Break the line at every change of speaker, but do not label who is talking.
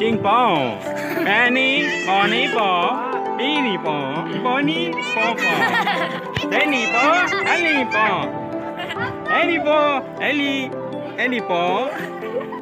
Ching pong. Penny, pony pong. Beanie pong. Pony pong pong. Danny pong. Ellie pong. Ellie pong. Ellie. Ellie pong.